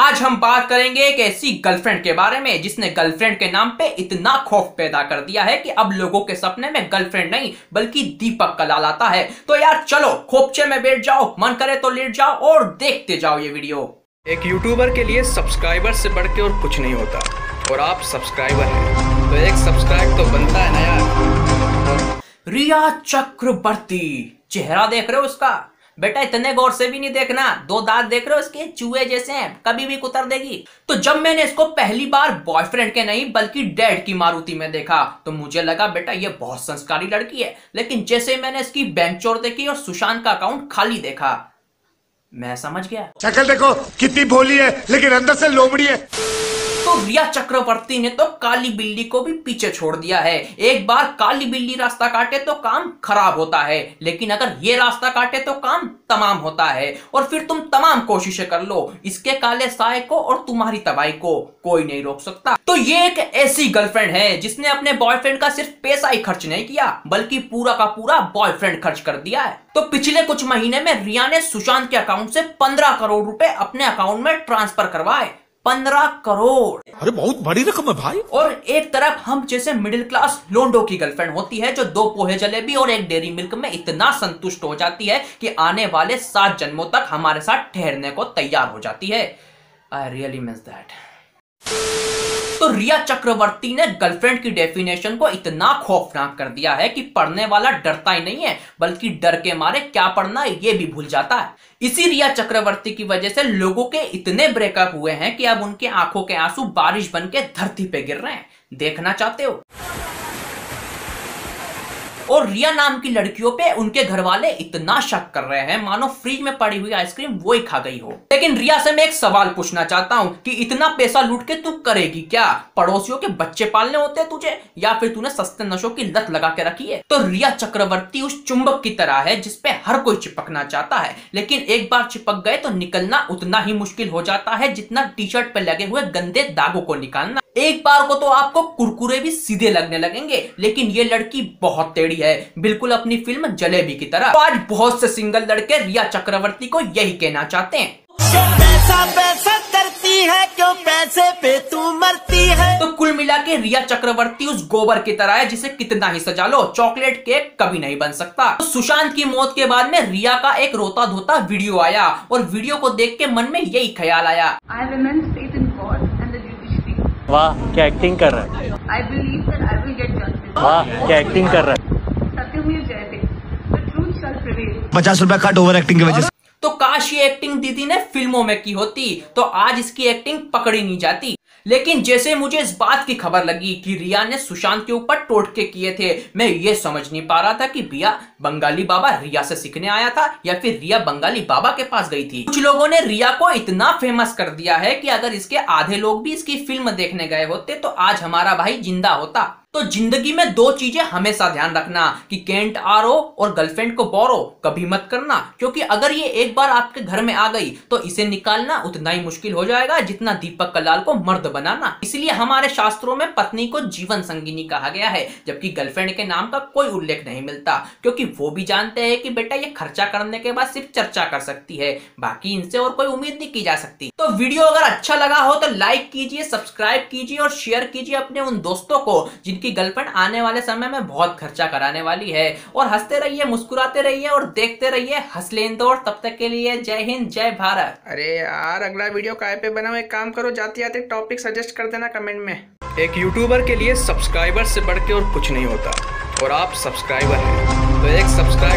आज हम बात करेंगे एक ऐसी गर्लफ्रेंड के बारे में जिसने गर्लफ्रेंड के नाम पे इतना खौफ पैदा कर दिया है कि अब लोगों के सपने में गर्लफ्रेंड नहीं बल्कि दीपक का लाल आता है। तो यार चलो खोपचे में बैठ जाओ मन करे तो लेट जाओ और देखते जाओ ये वीडियो एक यूट्यूबर के लिए सब्सक्राइबर से बढ़ के और कुछ नहीं होता और आप सब्सक्राइबर हैं। तो एक सब्सक्राइब तो बनता है ना यार। रिया चक्रवर्ती चेहरा देख रहे हो उसका? बेटा, इतने गौर से भी नहीं देखना। दो दांत देख रहे हो इसके, चूहे जैसे हैं, कभी भी कुतर देगी। तो जब मैंने इसको पहली बार बॉयफ्रेंड के नहीं, बल्कि डैड की मारुति में देखा तो मुझे लगा, बेटा, ये बहुत संस्कारी लड़की है। लेकिन जैसे मैंने इसकी बैंक चोर देखी और सुशांत का अकाउंट खाली देखा, मैं समझ गया। शक्ल देखो, कितनी भोली है, लेकिन अंदर से लोमड़ी है। तो रिया चक्रवर्ती ने तो काली बिल्ली को भी पीछे छोड़ दिया है। एक बार काली बिल्ली रास्ता काटे तो काम खराब होता है, लेकिन अगर ये रास्ता काटे तो काम तमाम होता है। और फिर तुम तमाम कोशिशें कर लो, इसके काले साय को और तुम्हारी तबाही को, कोई नहीं रोक सकता। तो ये एक ऐसी गर्लफ्रेंड है, जिसने अपने बॉयफ्रेंड का सिर्फ़ पैसा ही खर्च नहीं किया, बल्कि पूरा का पूरा बॉयफ्रेंड खर्च कर दिया है। तो पिछले कुछ महीने में रिया ने सुशांत के अकाउंट से पंद्रह करोड़ रुपए अपने अकाउंट में ट्रांसफ़र करवाए। पंद्रह करोड़। अरे बहुत बड़ी रकम है भाई। और एक तरफ़ हम जैसे मिडिल क्लास लोंडो की गर्लफ्रेंड होती है जो दो पोहे जलेबी और एक डेरी मिल्क में इतना संतुष्ट हो जाती है कि आने वाले सात जन्मों तक हमारे साथ ठहरने को तैयार हो जाती है। आई रियली मिस दैट तो रिया चक्रवर्ती ने गर्लफ्रेंड की डेफिनेशन को इतना खौफनाक कर दिया है कि पढ़ने वाला डरता ही नहीं है, बल्कि डर के मारे क्या पढ़ना ये भी भूल जाता है। इसी रिया चक्रवर्ती की वजह से लोगों के इतने ब्रेकअप हुए हैं कि अब उनके आँखों के आँसू बारिश बन के धरती पे गिर रहे हैं। देखना चाहते हो? और रिया नाम की लड़कियों पे उनके घर वाले इतना शक कर रहे हैं। मानो फ्रिज में पड़ी हुई आइसक्रीम वो ही खा गई हो। लेकिन रिया से मैं एक सवाल पूछना चाहता हूँ कि इतना पैसा लूट के तू करेगी क्या? पड़ोसियों के बच्चे पालने होते हैं तुझे? या फिर तूने सस्ते नशों की लत लगा के रखी है? तो रिया चक्रवर्ती उस चुंबक की तरह है जिसपे हर कोई चिपकना चाहता है। लेकिन एक बार चिपक गए तो निकलना उतना ही मुश्किल हो जाता है जितना टी शर्ट पे लगे हुए गंदे दागों को निकालना। एक बार को तो आपको कुरकुरे भी सीधे लगने लगेंगे लेकिन ये लड़की बहुत टेढ़ी है। बिल्कुल अपनी फ़िल्म जलेबी की तरह। तो आज बहुत से सिंगल लड़के रिया चक्रवर्ती को यही कहना चाहते हैं। पैसा पैसा करती है क्यों पैसे पे तू मरती है? तो कुल मिला के रिया चक्रवर्ती उस गोबर की तरह है जिसे कितना ही सजा लो चॉकलेट केक कभी नहीं बन सकता। तो सुशांत की मौत के बाद में रिया का एक रोता धोता वीडियो आया और वीडियो को देख के मन में यही ख्याल आया। वाह क्या एक्टिंग कर रहा है I believe that I will get justice. वाह क्या एक्टिंग कर रहा है Satyamir Jayate. The truth shall prevail. पचास रूपए कट ओवर एक्टिंग की वजह से तो काश ये एक्टिंग दीदी ने फ़िल्मों में की होती तो आज इसकी एक्टिंग पकड़ी नहीं जाती लेकिन जैसे मुझे इस बात की खबर लगी कि रिया ने सुशांत के ऊपर टोटके किए थे, मैं ये समझ नहीं पा रहा था कि रिया बंगाली बाबा रिया से सीखने आया था या फिर रिया बंगाली बाबा के पास गई थी। कुछ लोगों ने रिया को इतना फ़ेमस कर दिया है कि अगर इसके आधे लोग भी इसकी फ़िल्म देखने गए होते तो आज हमारा भाई ज़िंदा होता। तो ज़िंदगी में दो चीज़ें हमेशा ध्यान रखना, कि कैंट आरो और गर्लफ्रेंड को बोरो, कभी मत करना, क्योंकि अगर ये एक बार आपके घर में आ गई तो इसे निकालना उतना ही मुश्किल हो जाएगा, जितना दीपक कलाल को मर्द बनाना। इसलिए हमारे शास्त्रों में पत्नी को जीवन संगिनी कहा गया है, जबकि गर्लफ्रेंड के नाम का कोई उल्लेख नहीं मिलता, क्योंकि वो भी जानते हैं कि बेटा ये खर्चा करने के बाद सिर्फ़ चर्चा कर सकती है, बाकी इनसे और कोई उम्मीद नहीं की जा सकती। तो वीडियो अगर अच्छा लगा हो तो लाइक कीजिए, सब्सक्राइब कीजिए और शेयर कीजिए अपने उन दोस्तों को जिनकी गर्लफ्रेंड आने वाले समय में बहुत खर्चा कराने वाली है। और हँसते रहिए मुस्कुराते रहिए और देखते रहिए। हंसलेन दौड़ तब तक के लिए जय हिंद जय भारत। अरे यार अगला वीडियो काय पे बनाओ एक काम करो जाते जाते टॉपिक सजेस्ट कर देना कमेंट में। एक यूट्यूबर के लिए सब्सक्राइबर से बढ़ के और कुछ नहीं होता। और आप सब्सक्राइबर हैं। तो एक सब्सक्राइब